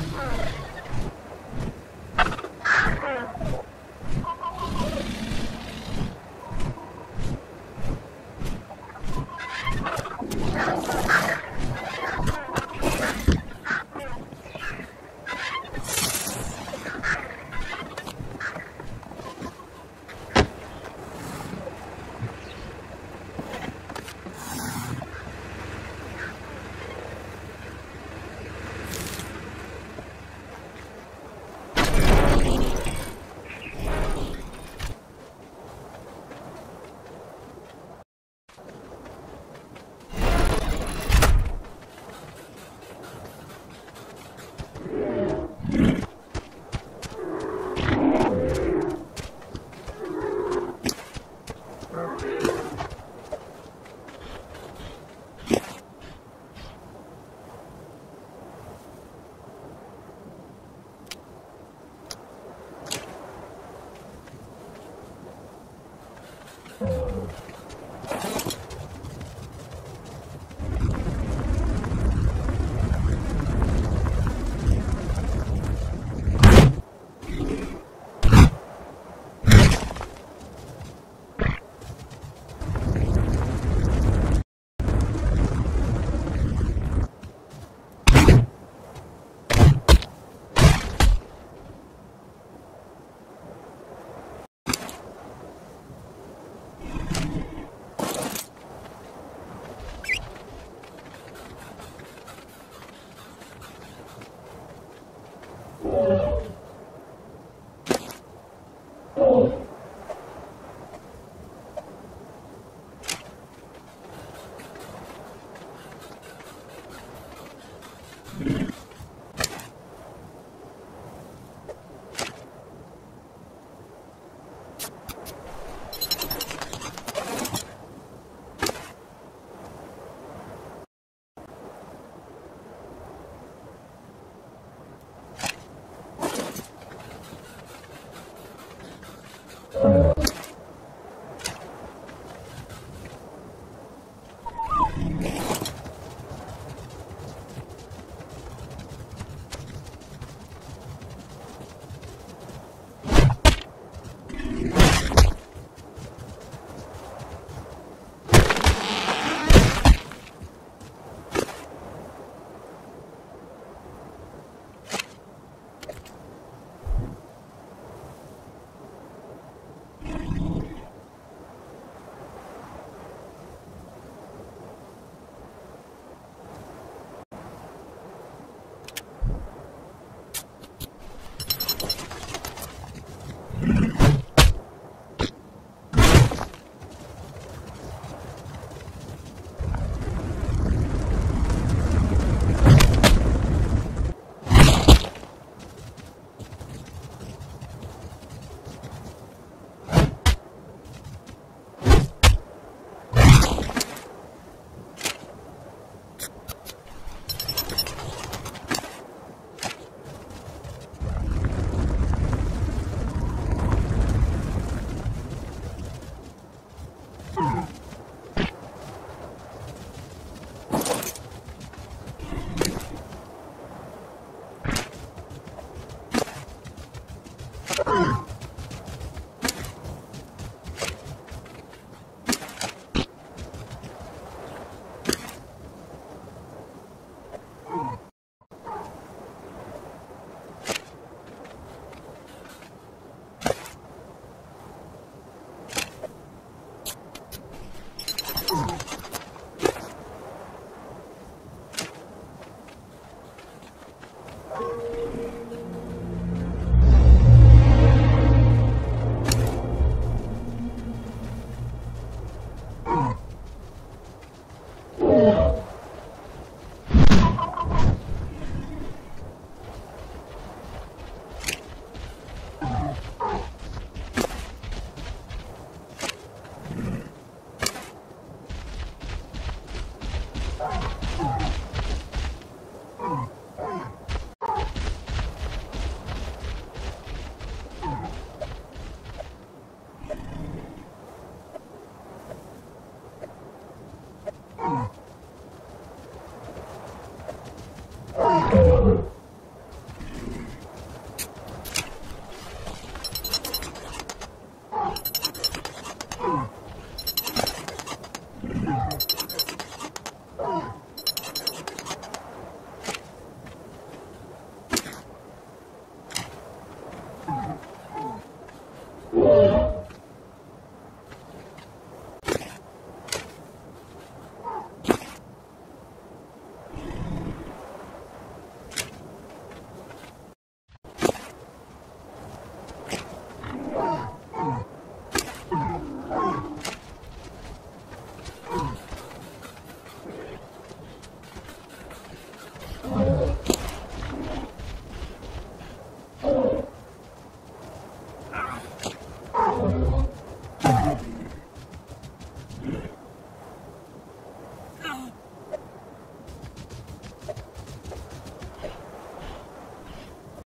Ah! Oh.